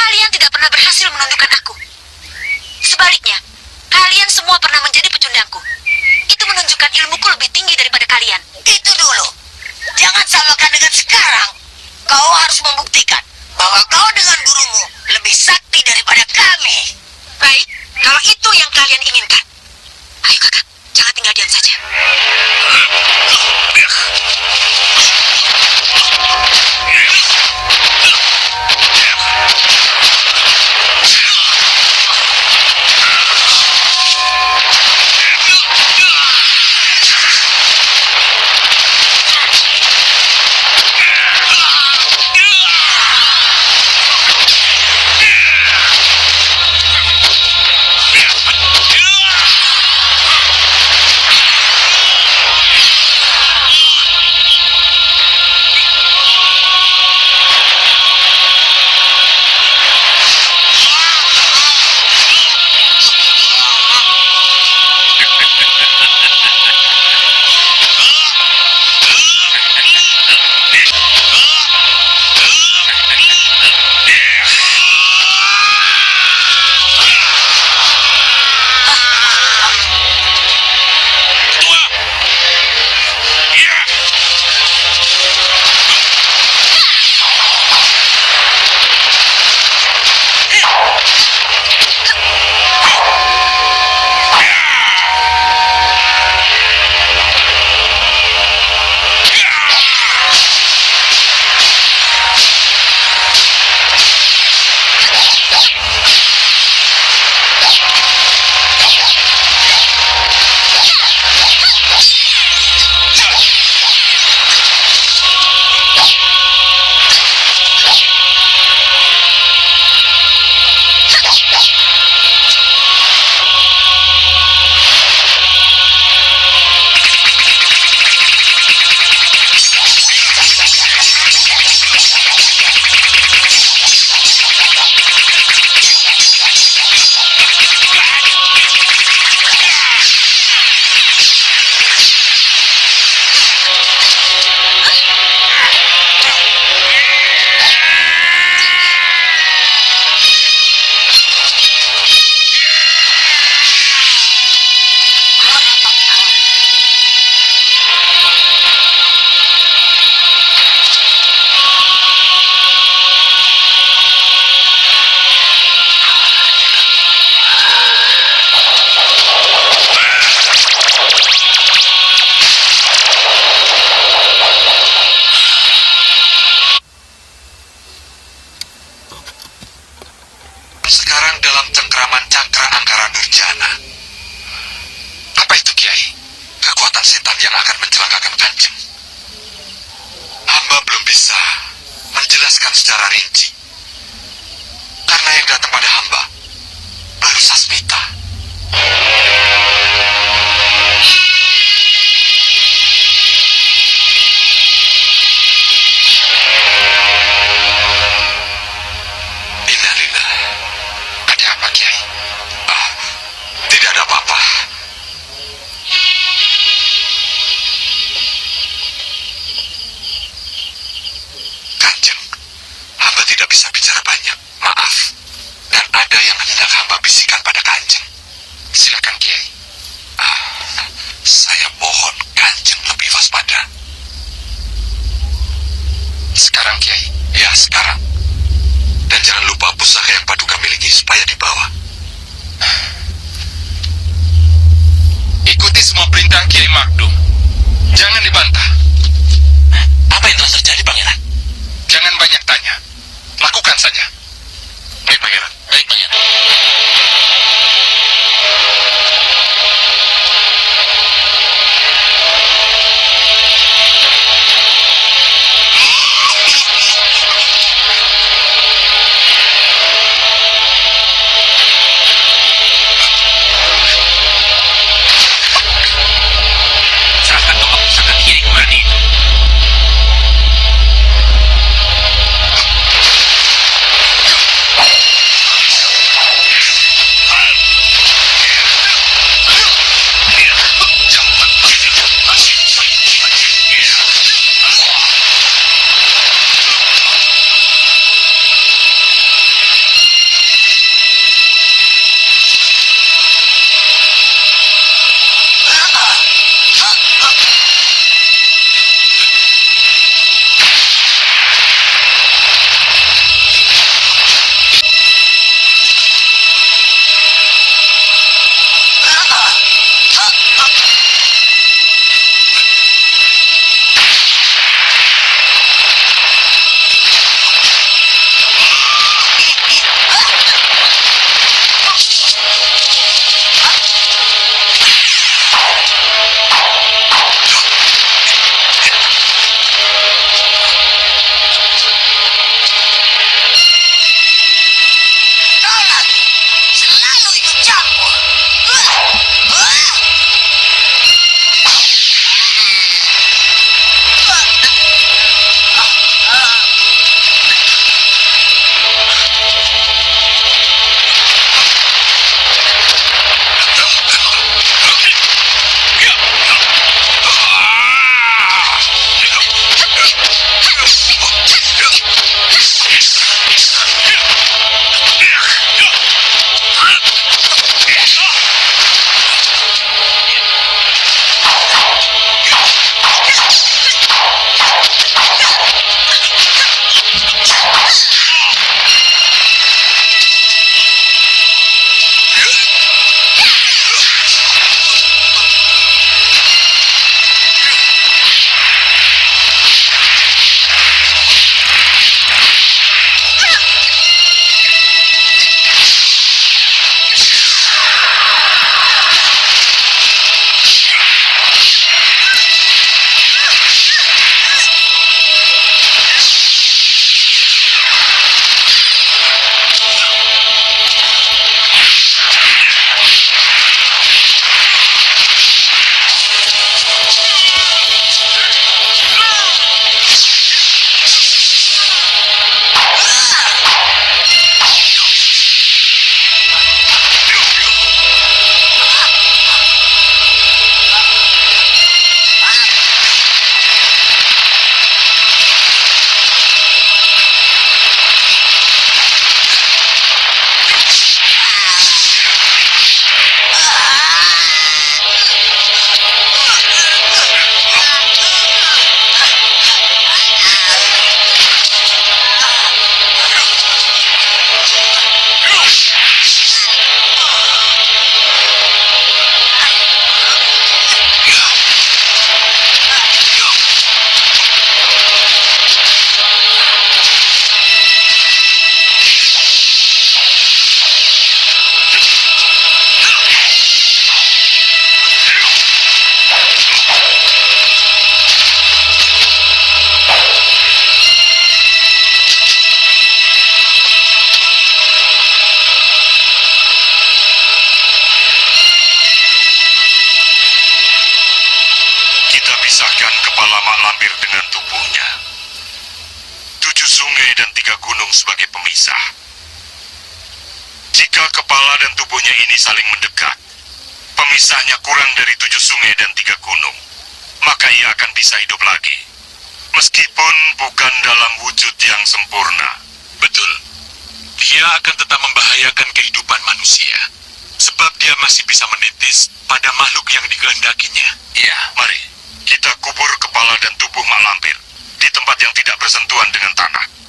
kalian tidak pernah berhasil menundukkan aku. Sebaliknya, kalian semua pernah menjadi pecundangku. Itu menunjukkan ilmuku lebih tinggi daripada kalian. Itu dulu. Jangan samakan dengan sekarang. Kau harus membuktikan bahwa kau dengan gurumu lebih sakti daripada durjana. Apa itu Kiai? Kekuatan setan yang akan mencelakakan kanjeng. Hamba belum bisa menjelaskan secara rinci. Sekarang, Kiai. Ya, sekarang. Dan jangan lupa pusaka yang paduka miliki supaya dibawa. Ikuti semua perintah Kiai Makdum. Lampir dengan tubuhnya. Tujuh sungai dan tiga gunung sebagai pemisah. Jika kepala dan tubuhnya ini saling mendekat, pemisahnya kurang dari tujuh sungai dan tiga gunung, maka ia akan bisa hidup lagi. Meskipun bukan dalam wujud yang sempurna. Betul. Dia akan tetap membahayakan kehidupan manusia. Sebab dia masih bisa menitis pada makhluk yang dikehendakinya. Ya, mari kita kubur kepala dan tubuh Mak Lampir di tempat yang tidak bersentuhan dengan tanah.